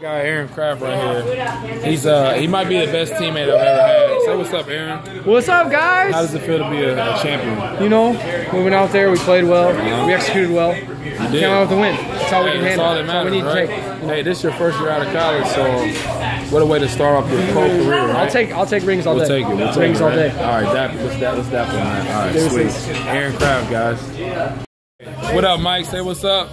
Guy Aaron Craft right here. He's uh he might be the best teammate I've ever had. Say what's up, Aaron. What's up, guys? How does it feel to be a, a champion? You know, we went out there, we played well, we executed well, did. came out with a win. That's all we can handle. all that That's all we need right? to take. Hey, this is your first year out of college, so what a way to start off your pro career, right? I'll take I'll take rings all We'll day. take it. We'll take rings it, all right? day. All right, dap, let's dap, let's that. All right, sweet. Aaron Craft, guys. What up, Mike? Say what's up.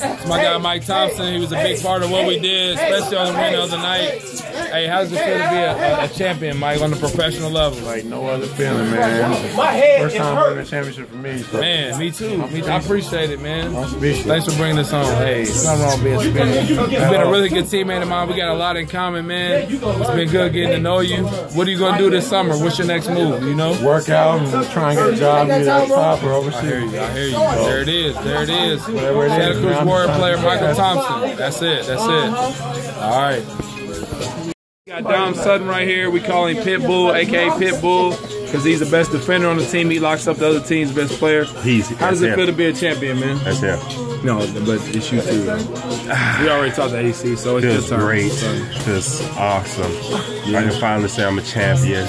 It's my guy Mike Thompson. He was a big part of what we did, especially on the win the other night. Hey, how's it feel to be a, a champion, Mike, on the professional level? Like no other feeling, man. My head First time winning a championship for me. So. Man, me too. Me too. I appreciate it, man. Species. Thanks for bringing this on. Hey, it's not wrong with being spinning. You've been a really good teammate of mine. We got a lot in common, man. It's been good getting to know you. What are you going to do this summer? What's your next move, you know? Work out and try and get a job either at top or I hear overseas. you. I hear you. There it is. There it is. Whatever it Santa Cruz Warrior player Mychel Thompson. That's it. That's it. All right. Got Dom Sutton right here. We call him Pitbull, aka Pitbull, because he's the best defender on the team. He locks up the other team's best player. He's How does it feel to be a champion, man? That's him. No, but it's you too. We already talked to AC, so it's Feels your turn. great. So, Feels awesome. I can finally say I'm a champion.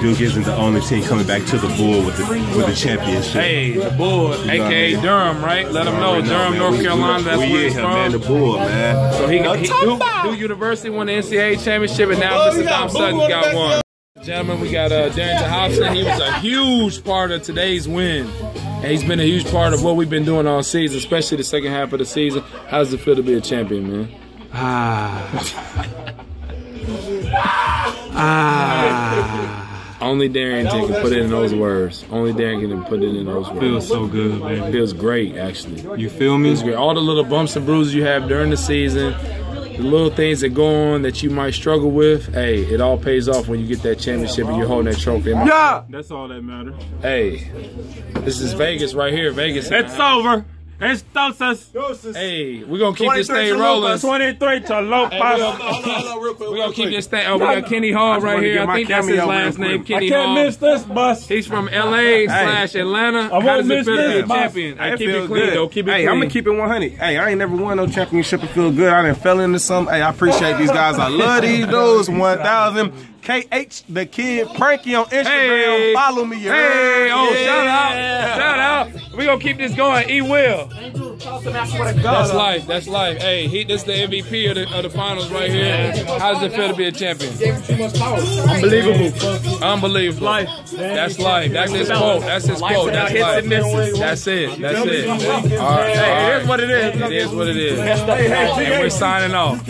Duke isn't the only team coming back to the bull with the with the championship. hey, the Bull, aka Durham, right? Let them know Already Durham, man. North We- Carolina. That's we where in he's here, from. man. The bull, man. So he, he Duke, Duke University won the NCAA championship, and now Mr. Dom Sutton's got one. Gentlemen, we got uh, Darington Hobson. He was a huge part of today's win. And he's been a huge part of what we've been doing all season, especially the second half of the season. How does it feel to be a champion, man? Ah ah. Only Darington can put it in those words. Only Darington can put it in those words. Feels so good, man. Feels great, actually. You feel me? It's great. All the little bumps and bruises you have during the season, the little things that go on that you might struggle with, hey, it all pays off when you get that championship and you're holding that trophy. Yeah, that's all that matters. Hey, this is Vegas right here. Vegas. It's over. Entonces, Hey, we're gonna keep this thing rolling. 23 to Lopez. We're gonna keep this thing. Oh, we got Kenny Hall right here. I think that's his cameo real last quick. name, I Kenny can't Hall. miss this bus. He's from LA slash Atlanta. I won't How does it miss feel to this. champion? Hey, It keep it clean good. though. Keep it hey, clean. I'm gonna keep it 100. Hey, I ain't never won no championship. It feel good. I done fell into some. Hey, I appreciate these guys. I love these dudes. 1,000. KH the Kid Pranky on Instagram. Hey. Follow me. Hey, heard? oh, Yeah. Gonna keep this going. E will. That's life. That's life. Hey, he this the MVP of the, of the finals right here. How does it feel to be a champion? Unbelievable. Unbelievable. Life. That's life. That's his quote. That's his quote. That's life. That's it. That's it. All right. All right. It is what it is. It is what it is. And we're signing off.